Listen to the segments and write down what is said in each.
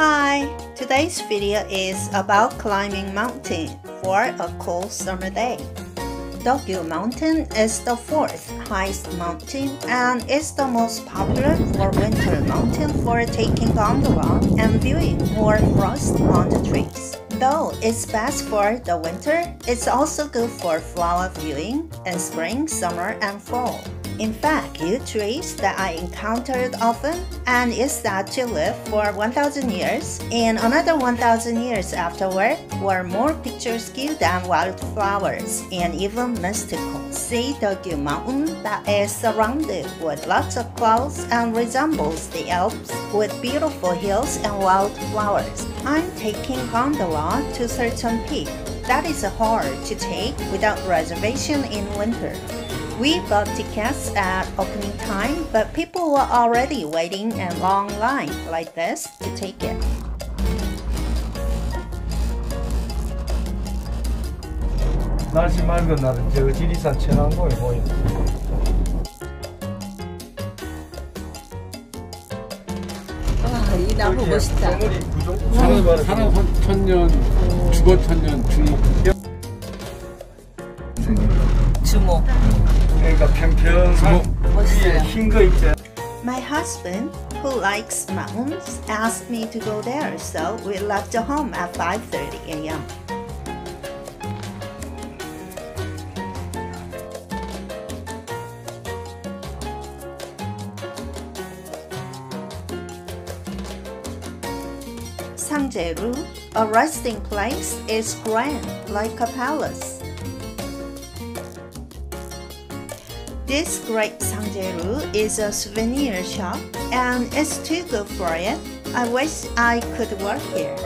Hi, today's video is about climbing mountain for a cool summer day. Deokyu Mountain is the fourth highest mountain and is the most popular for winter mountain for taking gondola and viewing more frost on the trees. Though it's best for the winter, it's also good for flower viewing in spring, summer, and fall. In fact, yew trees that I encountered often and is that to live for 1000 years and another 1000 years afterward were more picturesque than wildflowers and even mystical. See Deokyu Mountain that is surrounded with lots of clouds and resembles the Alps with beautiful hills and wildflowers. I'm taking gondola to certain peak that is hard to take without reservation in winter. We bought tickets at opening time, but people were already waiting in long line like this to take it. 날씨 맑은 날은 저 지리산 천왕봉이 보인다. 아, 이 나무 멋있다. 우리 구종 산업, 산업 천년, 주거 천년, 중목. 주목. My husband, who likes mountains, asked me to go there, so we left home at 5:30 a.m. Sangjeru, a resting place, is grand like a palace. This great Sangjeru is a souvenir shop and it's too good for it. I wish I could work here.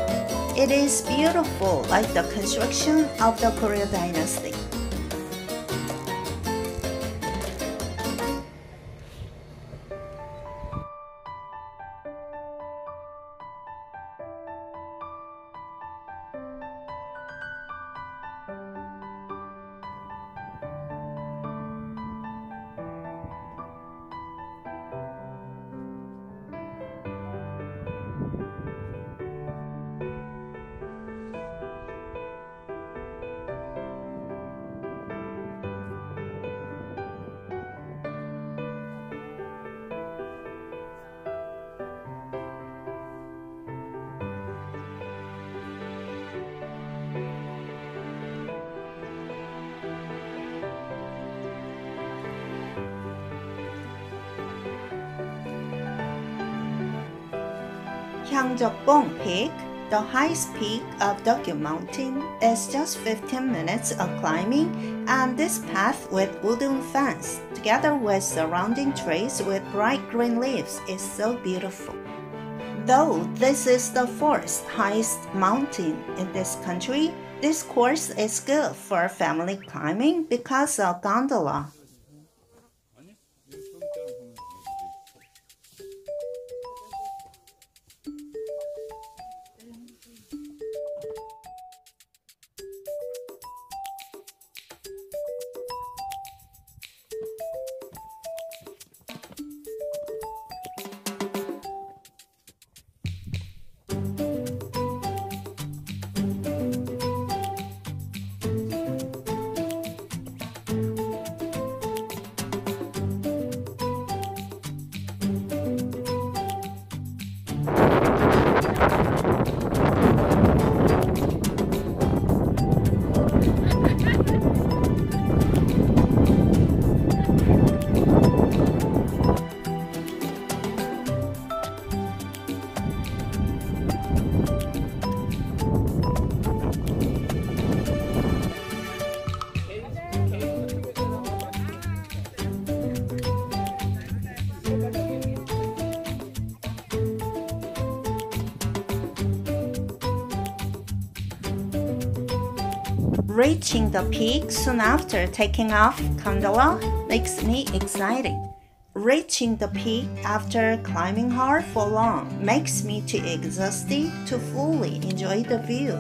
It is beautiful like the construction of the Korea dynasty. Gyeongjokbong Peak, the highest peak of Deokyu Mountain, is just 15 minutes of climbing, and this path with wooden fence, together with surrounding trees with bright green leaves, is so beautiful. Though this is the fourth highest mountain in this country, this course is good for family climbing because of gondola. Reaching the peak soon after taking off gondola makes me excited. Reaching the peak after climbing hard for long makes me too exhausted to fully enjoy the view.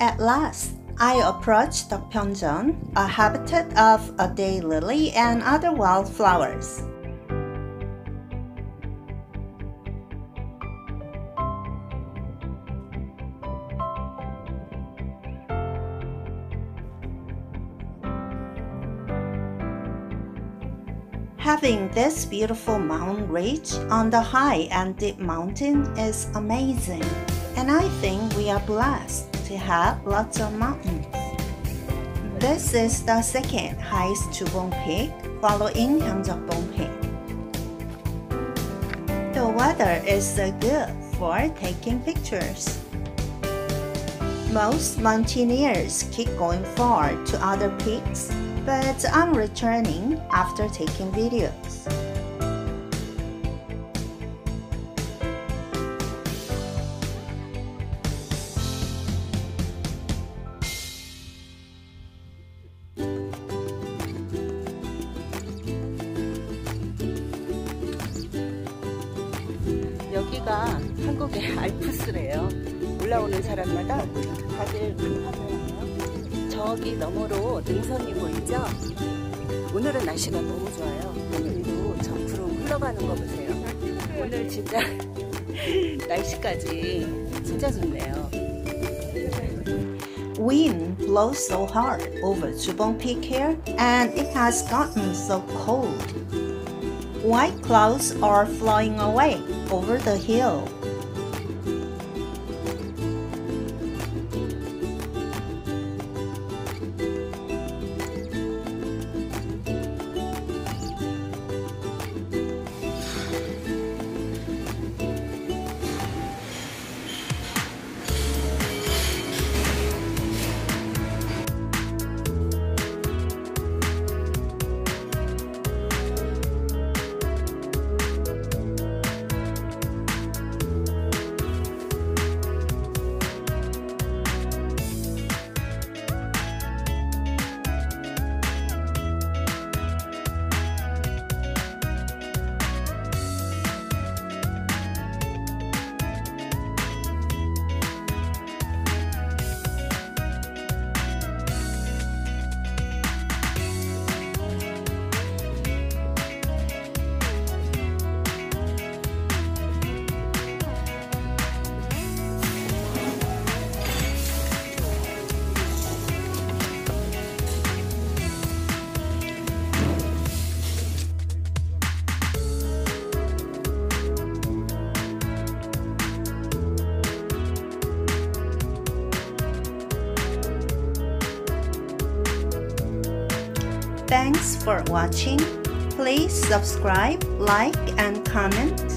At last, I approached the Pyeongjeon, a habitat of a daylily and other wildflowers. Having this beautiful mountain ridge on the high and deep mountain is amazing, and I think we are blessed to have lots of mountains. This is the second highest Chubong Peak, following Gyeongbokgung Peak. The weather is good for taking pictures. Most mountaineers keep going far to other peaks but I'm returning after taking videos. 여기가 한국의 알프스래요. 올라오는 사람마다 다들 하더라고요. 저기 너머로 능선이 보이죠? 오늘은 날씨가 너무 좋아요. 하늘도 저 구름 흘러가는 거 보세요. 오늘 진짜 날씨까지 진짜 좋네요. Wind blows so hard over Chubong Peak here and it has gotten so cold. White clouds are flying away over the hill. Thanks for watching. Please subscribe, like, and comment.